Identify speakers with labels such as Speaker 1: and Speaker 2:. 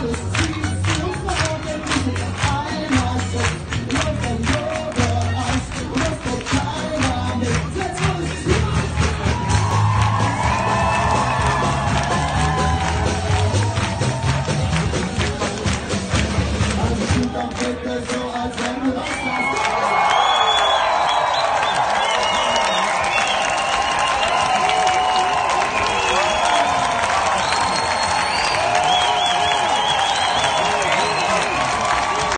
Speaker 1: Don't take